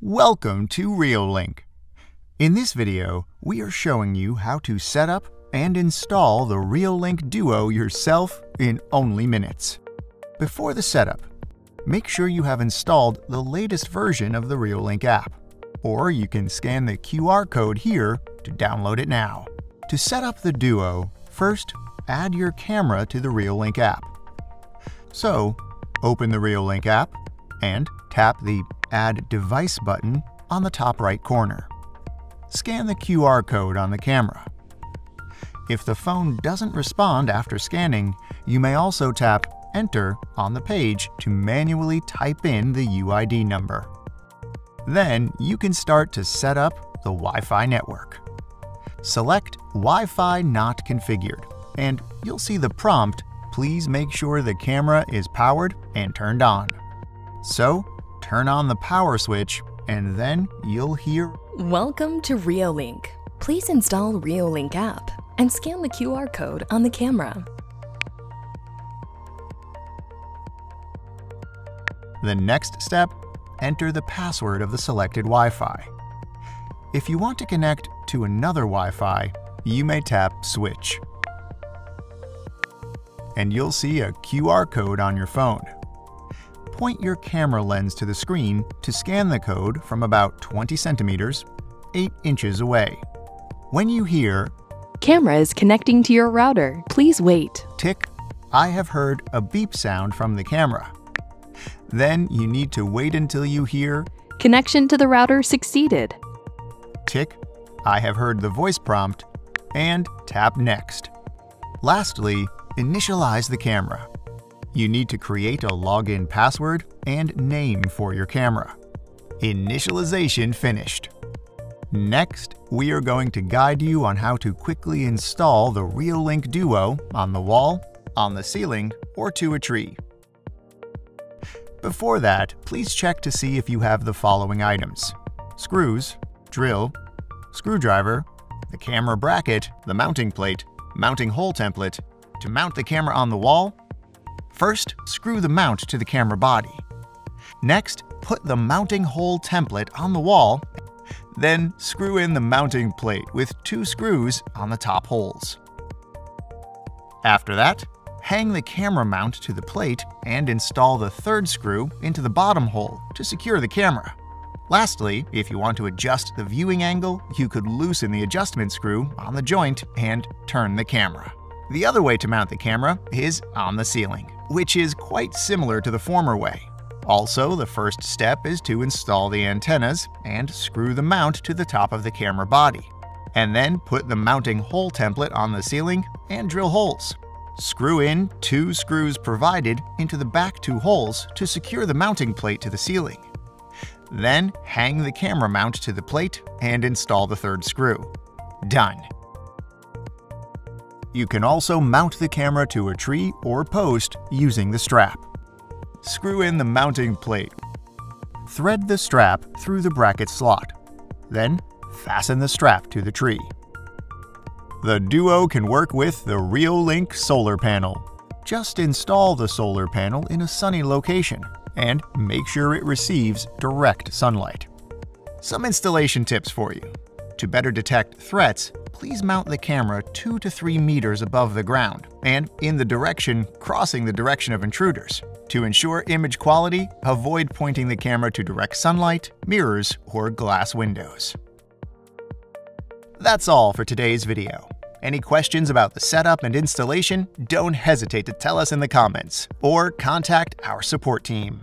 Welcome to Reolink. In this video, we are showing you how to set up and install the Reolink Duo yourself in only minutes. Before the setup, make sure you have installed the latest version of the Reolink app, or you can scan the QR code here to download it now. To set up the Duo, first add your camera to the Reolink app. So, open the Reolink app and tap the Add Device button on the top right corner. Scan the QR code on the camera. If the phone doesn't respond after scanning, you may also tap Enter on the page to manually type in the UID number. Then you can start to set up the Wi-Fi network. Select Wi-Fi not configured, and you'll see the prompt, please make sure the camera is powered and turned on. So, turn on the power switch, and then you'll hear Welcome to Reolink. Please install Reolink app and scan the QR code on the camera. The next step, enter the password of the selected Wi-Fi. If you want to connect to another Wi-Fi, you may tap Switch. And you'll see a QR code on your phone. Point your camera lens to the screen to scan the code from about 20 centimeters, 8 inches away. When you hear Camera is connecting to your router. Please wait. tick, I have heard a beep sound from the camera. Then you need to wait until you hear Connection to the router succeeded. tick, I have heard the voice prompt, and tap Next. Lastly, initialize the camera. You need to create a login password and name for your camera. Initialization finished. Next, we are going to guide you on how to quickly install the Reolink Duo on the wall, on the ceiling, or to a tree. Before that, please check to see if you have the following items. Screws, drill, screwdriver, the camera bracket, the mounting plate, mounting hole template. To mount the camera on the wall, first screw the mount to the camera body. Next, put the mounting hole template on the wall, then screw in the mounting plate with two screws on the top holes. After that, hang the camera mount to the plate and install the third screw into the bottom hole to secure the camera. Lastly, if you want to adjust the viewing angle, you could loosen the adjustment screw on the joint and turn the camera. The other way to mount the camera is on the ceiling, which is quite similar to the former way. Also, the first step is to install the antennas and screw the mount to the top of the camera body. And then put the mounting hole template on the ceiling and drill holes. Screw in two screws provided into the back two holes to secure the mounting plate to the ceiling. Then hang the camera mount to the plate and install the third screw. Done. You can also mount the camera to a tree or post using the strap. Screw in the mounting plate. Thread the strap through the bracket slot. Then fasten the strap to the tree. The Duo can work with the Reolink solar panel. Just install the solar panel in a sunny location and make sure it receives direct sunlight. Some installation tips for you. To better detect threats, please mount the camera 2 to 3 meters above the ground and in the direction crossing the direction of intruders. To ensure image quality, avoid pointing the camera to direct sunlight, mirrors, or glass windows. That's all for today's video. Any questions about the setup and installation? Don't hesitate to tell us in the comments or contact our support team.